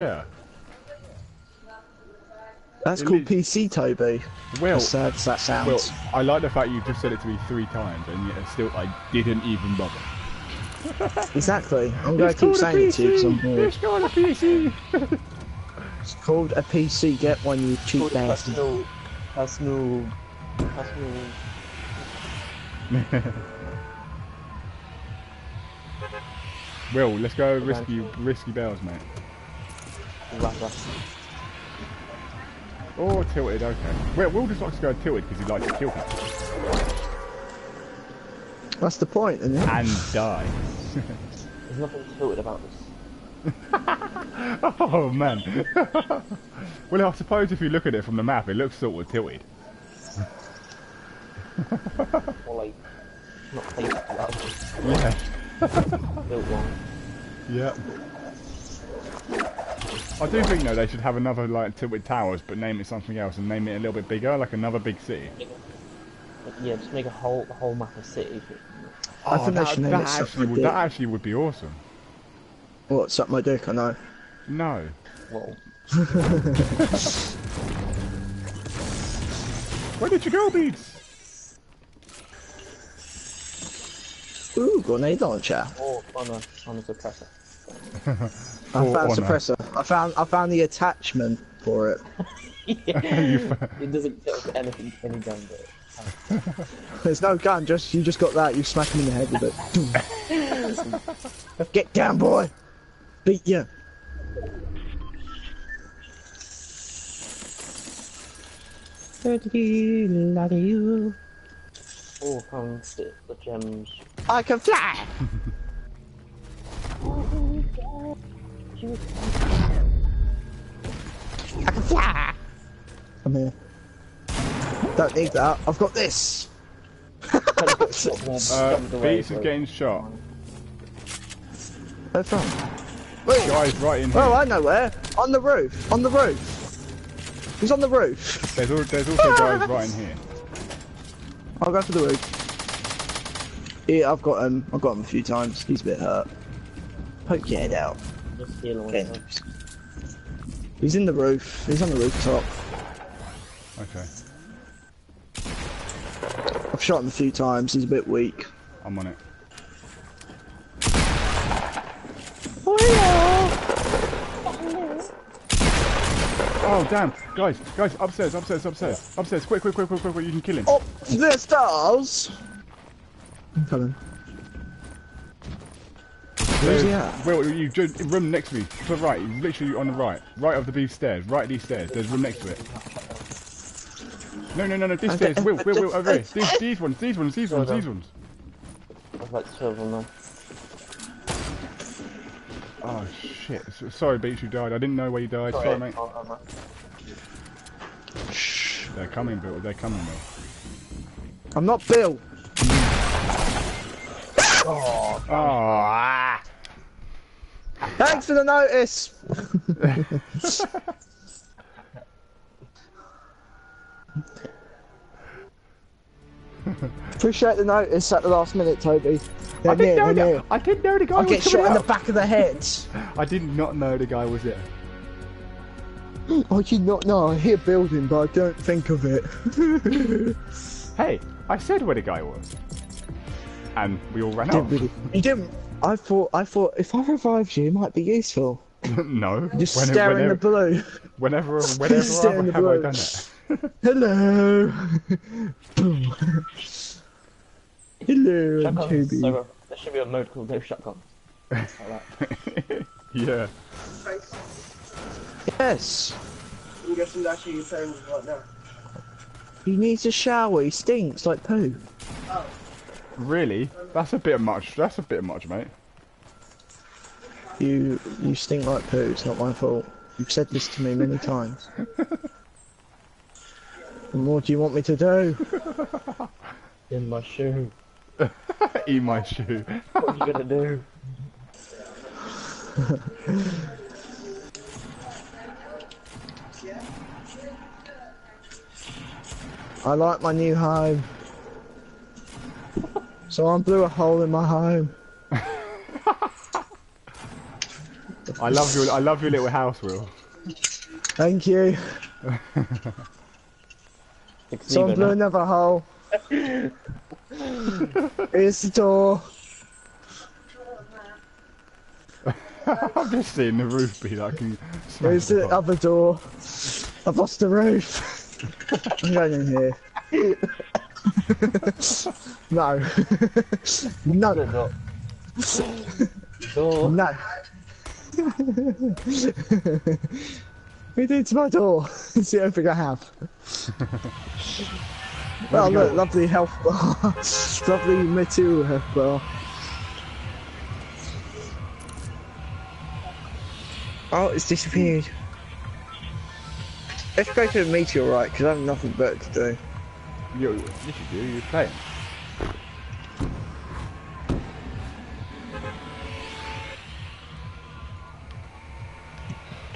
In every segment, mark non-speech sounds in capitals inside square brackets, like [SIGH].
Yeah. That's It called lit- PC, Toby. Well, As sad as that sounds. well, I like the fact you just said it to me three times and yet still I didn't even bother. [LAUGHS] exactly. I'm going to keep saying it to you because I'm bored. It's called a PC. It's called a PC. Get one, you cheap bastard. Personal, personal, personal. Will, let's go risky, risky reels, mate. Rather. Or tilted, okay. Well, Will just likes to go tilted because he likes to kill people That's the point, isn't it? and die. [LAUGHS] There's nothing tilted about this. oh man. [LAUGHS] well, I suppose if you look at it from the map, it looks sort of tilted. Or like, not tilted, but just Yeah. [LAUGHS] built one. Yeah. I do think though they should have another like tilted towers, but name it something else and name it a little bit bigger, like another big city. Yeah, just make a whole the whole map of city. I think they Oh, that, should name that it actually would, that actually would be awesome. What, suck my dick, I know. No. Well, [LAUGHS] Where did you go, Beats? Ooh, grenade launcher. or on a on a suppressor. I Or- found or a no. suppressor. I found I found the attachment for it. [LAUGHS] [LAUGHS] it doesn't tilt anything any gun, but [LAUGHS] There's no gun, just you just got that, you smack him in the head with it. Get down, boy! Beat ya! you. all comes the, the gems. I can fly! I can fly! Come here. Don't need that, I've got this! Uh, Beats is getting shot. Where from? Wait! Guys, right in here. Oh, I know where! On the roof! On the roof! He's on the roof! There's, al- there's also guys [LAUGHS] right in here. I'll go for the roof. Yeah, I've got him. I've got him a few times. He's a bit hurt. Poke your head out. Just heal on Okay. himself. He's in the roof. He's on the rooftop. Okay, I've shot him a few times. He's a bit weak. I'm on it. Oh, oh damn! Guys, guys, upstairs, upstairs, upstairs, upstairs! Quick, quick, quick, quick, quick! quick, You can kill him. Up the stars! I'm coming. Where's he at? Will, you room next to me, to the right, literally on the right, right of the these stairs, right of these stairs. There's room next to it. No, no, no, no, this Okay, stairs. Will, Will, Will, [LAUGHS] over here. These, these ones, these ones, these ones, these ones. I've like two of them now. Oh shit! Sorry, Beach, you died. I didn't know where you died. Sorry, mate. Oh, oh, oh. Shh. They're coming, Bill. They're coming, Bill. I'm not Bill. [LAUGHS] Oh, ah. Thanks for the notice. Appreciate the notice at the last minute, Toby. They're I near, didn't know they're that. I didn't know the guy I was get shot coming in the back of the head. [LAUGHS] I did not know the guy was there. [GASPS] I did not know. I hear building, but I don't think of it. [LAUGHS] Hey, I said where the guy was, and we all ran didn't off. really. You didn't. I thought. I thought if I revived you, it might be useful. [LAUGHS] no, Just When- stare in the blue. whenever, [LAUGHS] whenever stare in the have I blue. done it? [LAUGHS] Hello. Boom. Hello, I'm Shotguns. So, uh, there should be a mode called no shotguns. Like that. yeah. Yes. I'm guessing that's who you're playing with right now. He needs a shower. He stinks like poo. Really? That's a bit much. That's a bit much, mate. You you stink like poo. It's not my fault. You've said this to me many [LAUGHS] times. And what do you want me to do? [LAUGHS] In my shoe. [LAUGHS] Eat my shoe. What are you gonna do? I like my new home. So I blew a hole in my home. [LAUGHS] I love your I love your little house, Will. Thank you. Six Someone blew zero another hole. Here's the door. [LAUGHS] I'm just seeing the roof be like. and smash Here's it the other door. I've lost the roof. [LAUGHS] I'm going in here. [LAUGHS] no. [LAUGHS] no. Door. Door. No. [LAUGHS] Who did to my door? It's the only thing I have. you look, lovely health bar. lovely material health bar. Oh, it's disappeared. Let's go to the meteorite because I have nothing better to do. You, yes, you do. You're playing.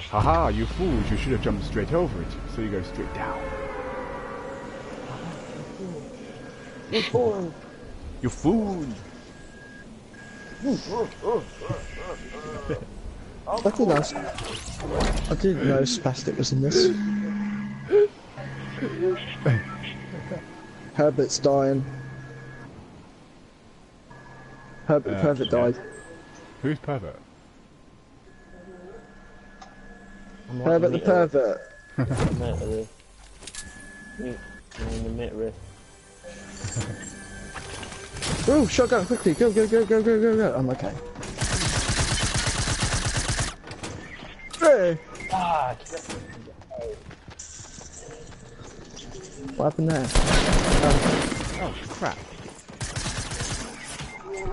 Haha, you fools! You should have jumped straight over it, so you go straight down. Four. You fool! I didn't know. I didn't know spastic was in this. Herbert's dying. Herbert Uh, Pervert yeah. died. Who's pervert? I'm Herbert the watching pervert. Meter. Meter. In the meter. Oh, shotgun, quickly, go, go, go, go, go, go, go. I'm okay. Hey, Ah, what happened there? Oh. oh crap!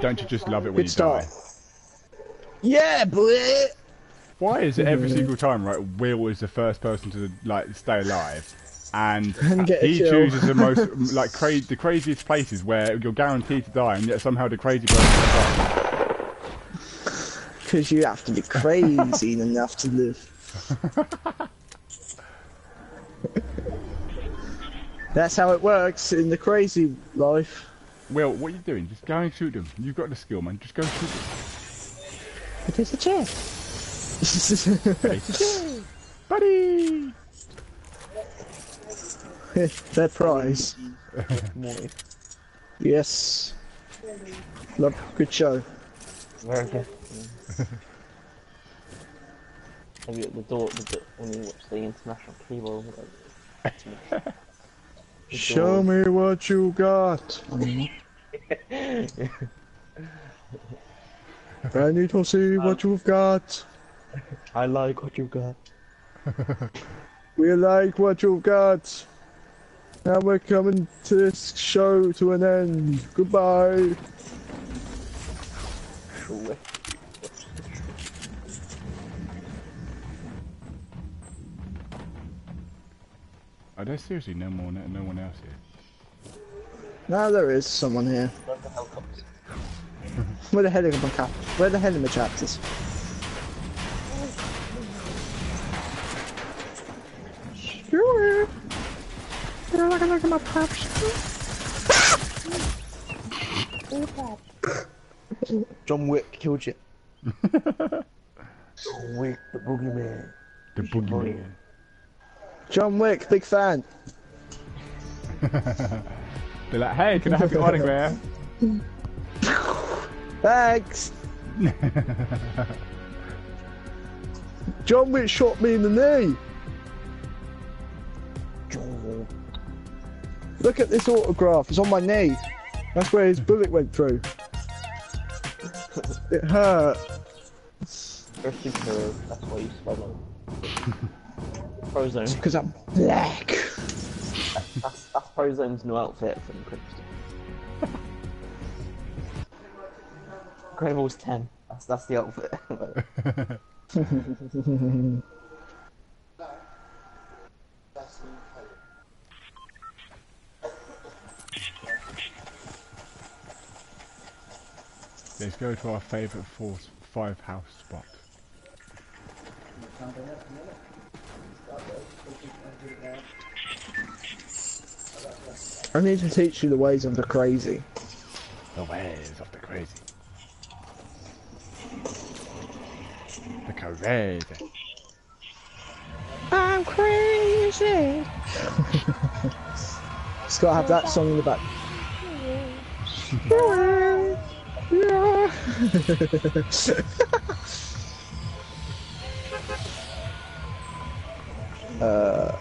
Don't you just love it when Good you start. die? Yeah, boy. Why is it every mm. single time, right? Will is the first person to like stay alive, and [LAUGHS] And get he chooses the most [LAUGHS] like cra- the craziest places where you're guaranteed to die, and yet somehow the crazy person dies. Because you have to be crazy [LAUGHS] enough to live. That's how it works in the crazy life. Will, what are you doing? Just go and shoot them. You've got the skill, man. Just go and shoot them. It is a chair. [LAUGHS] Buddy! [LAUGHS] Their prize. Yes. Love, good show. Very good. Have you at the door, the door when you watch the international keyboard? [LAUGHS] Show me what you got. Mm-hmm. I need to see what uh, you've got. I like what you've got. [LAUGHS] We like what you've got. Now we're coming to this show to an end. Goodbye. Are there seriously no more, no one else here? No, there is someone here. Where the hell helicopter? Where the hell are my cap? Where the hell are my chapters? Sure. You're looking like my pops. John Wick killed you. [LAUGHS] John Wick the boogeyman. The boogeyman. John Wick, big fan. They're like, hey, can I have your autograph? [LAUGHS] Thanks. John Wick shot me in the knee. Look at this autograph. It's on my knee. That's where his bullet went through. It hurt. You're a superhero. That's why you swallow. [LAUGHS] Frozone. Because I'm black. That's, that's Frozone's new outfit for the Christmas. [LAUGHS] Gravel's 10. That's, that's the outfit. [LAUGHS] Let's go to our favourite four, five house spot. I need to teach you the ways of the crazy. The ways of the crazy. The Crazy. I'm crazy. it's got to have that song in the back. [LAUGHS] uh,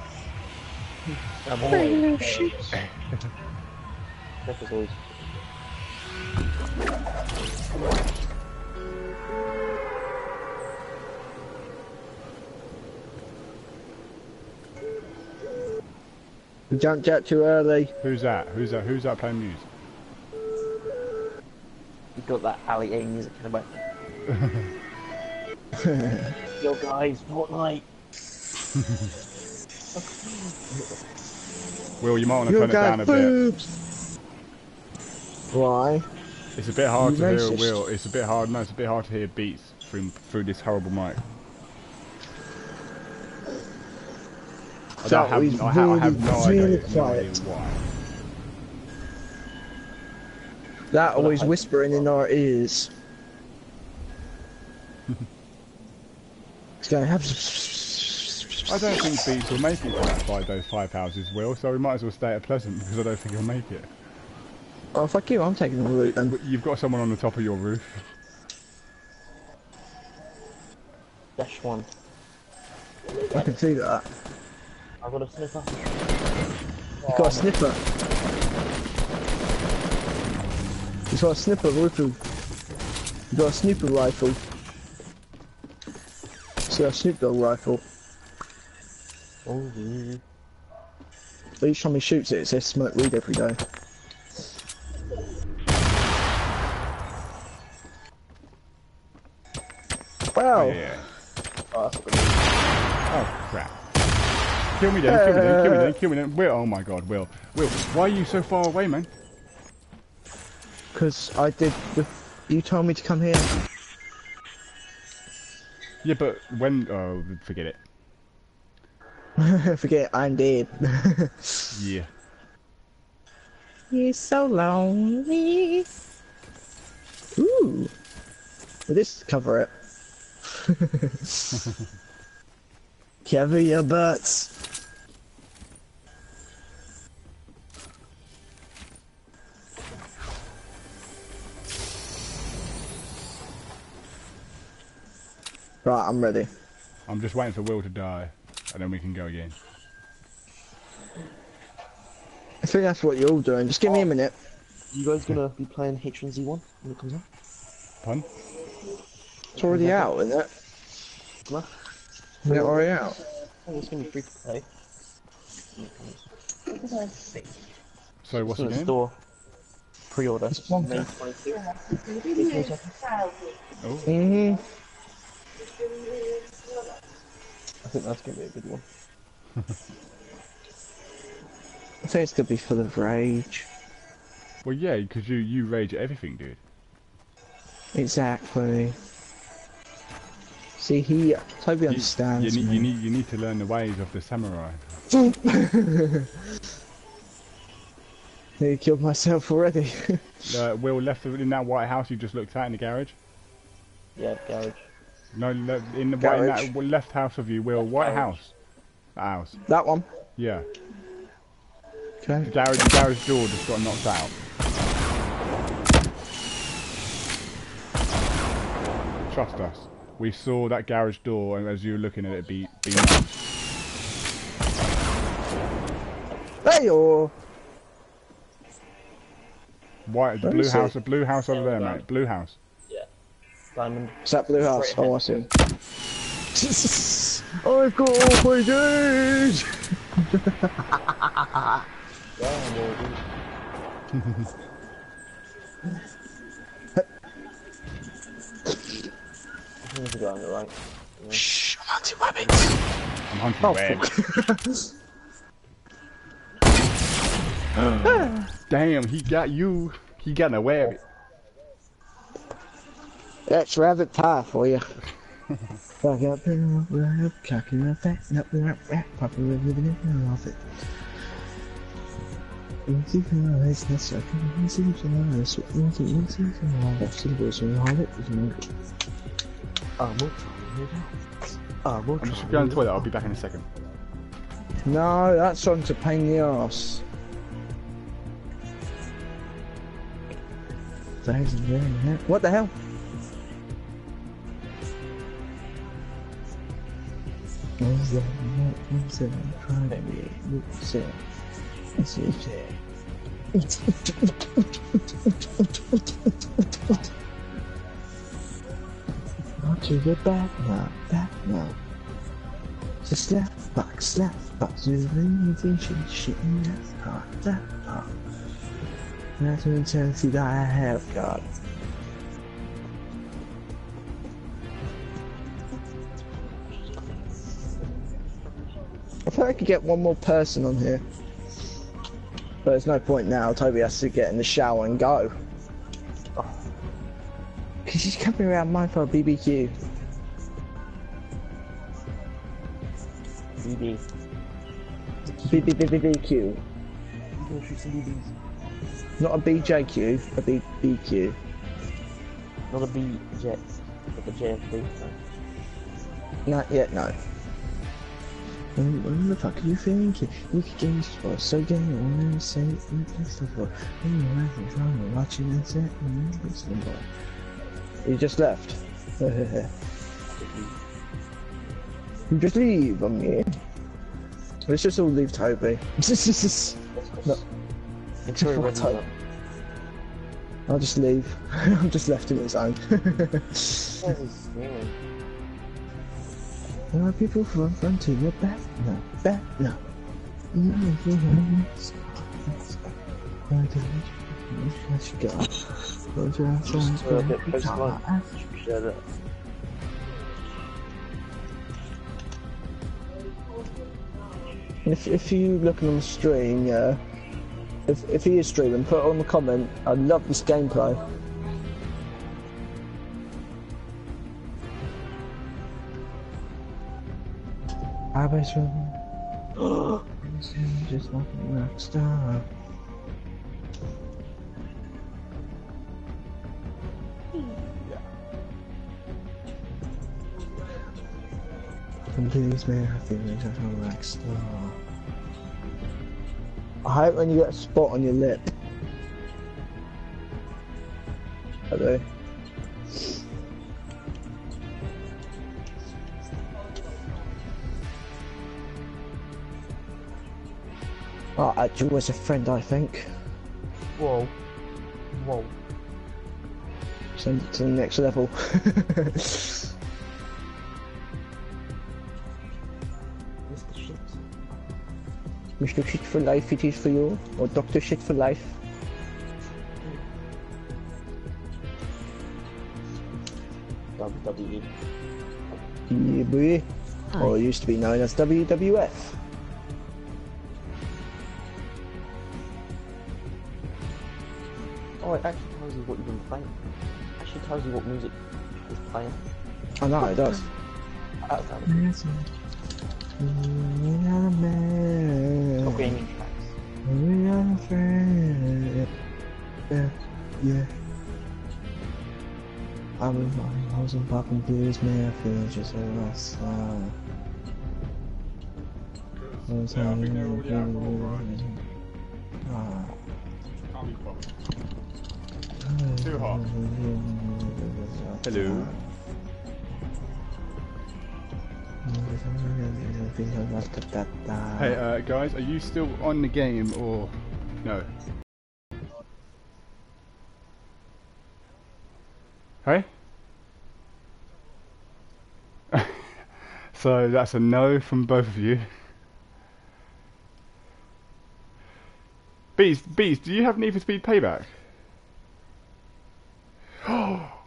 I'm always. Jeff is always. you jumped out too early. Who's that? Who's that? Who's that playing music? You've got that Ali A music in the back. [LAUGHS] Yo guys, Fortnite. [LAUGHS] Will, you might want to You turn it down got a bit. Why? It's a bit hard You to hear a. Will. It's a bit hard. No, it's a bit hard to hear beats through through this horrible mic. That don't have, was I, have, I have no really idea quiet. why. That always whispering in our ears. [LAUGHS] it's going to have. I don't think Beats will make it to that by those five houses, Will. So we might as well stay at Pleasant because I don't think he'll make it. Oh fuck you! I'm taking the route then. You've got someone on the top of your roof. Dash one. I can see that. I've got a sniffer. He's got a snipper. He's got a snipper rifle. He's got a snooper rifle. He's got a Snoop Dogg rifle. Oh, yeah. Each time he shoots it, it says smoke weed every day. Wow. Oh, yeah. Oh, Oh crap. Kill me then, kill me then, kill me then, kill me then. Will, oh my god, Will. Will, why are you so far away, man? Because I did the... You told me to come here. Yeah, but when, oh, forget it. [LAUGHS] Forget, I'm dead. [LAUGHS] Yeah. You're so lonely. Ooh. Will this cover it? [LAUGHS] cover your butts. Right, I'm ready. I'm just waiting for Will to die, and then we can go again. I think that's what you're all doing. Just give me a minute. You guys gonna be playing H1Z1 when it comes out? Pun? It's already out, isn't it? No? Isn't it already out? Oh, it's gonna be free to play. So what's It's in the the game? store. Pre-order. It's Wonka. May 22. Oh, hmm I think that's gonna be a good one. [LAUGHS] I think it's gonna be full of rage. well yeah, because you, you rage at everything, dude. Exactly. See, he totally You, you, understands. need, me. you, need, you need to learn the ways of the samurai. [LAUGHS] Nearly killed myself already. [LAUGHS] Uh, Will left in that white house you just looked at in the garage. Yeah, garage. No, le- in the white, in that left house of you, Will. White house. That house. that one. Yeah. Okay. The garage, the garage door just got knocked out. Trust us. We saw that garage door, and as you were looking at it, be be knocked. Hey, or White, the blue house, the blue house over there, mate. Blue house. Diamond. is that blue house? Oh, I see. him. [LAUGHS] I've got all my days. Yeah, well, I think there's a guy on the right. Shh, I'm anti-webbing. I'm hunting Oh, web. Damn, he got you. He got a web. That's rabbit pie for you. Fuck up in the web, cocking the fat, up the rap, rap, popping the ribbon in off it. Easy guys, that's like an easy guys, easy, easy guys, that's the version of it, isn't it? Oh, look. I will I'm just try going to the it. toilet. I'll be back in a second. No, that song's a pain in the ass. What the hell? You. It's Not to the back now, back now. So slap back, slap back, zooming, shit, shit, that's hard, that hard. That's an intensity that I have got. I could get one more person on here. But there's no point now, Toby has to get in the shower and go. Oh. Cause she's coming around mine for a BBQ. BB. Some BBs. Not a BJQ, a BBQ. Not a B jet, but the JFD. Not yet, no. What what the fuck are you thinking? You could get used for so gay, I wanna say it in place for when you're laughing, trying to watch it and say it and then it's the boy. You just left. [LAUGHS] you just leave on me. Let's just all leave Toby. No. Sure ready. I'll just leave. [LAUGHS] I've just left him his own. [LAUGHS] There are people from front to your back now, back now. Shut up. If if you looking on the stream, yeah. If if he is streaming, put on the comment. I love this gameplay. I was from just like a rock star. Please may I feel like a rock star. I hope when you get a spot on your lip. Hello. I'll add you as a friend, I think. Whoa. Whoa. Send it to the next level. [LAUGHS] Mr. Shit. Mr. Shit for life it is for you, or Dr. Shit for life. WWE. Yeah, boy. Or it used to be known as WWF. Oh, it actually tells you what you've been playing. It actually tells you what music is playing. I know it does. That's how it is. Top gaming tracks. We are friends. Yeah, yeah. I was running, I was on popping pills, man. I feel just a wrestler. I was Yeah, I think having they're a already out for all good rides. Ah. Can't be bothered. Too hot. Hello. Hey, uh, guys, are you still on the game or no? Hey? [LAUGHS] so that's a no from both of you. Beast, Beast, do you have Need for Speed Payback? Oh. [GASPS] [GASPS] [GASPS] [LAUGHS]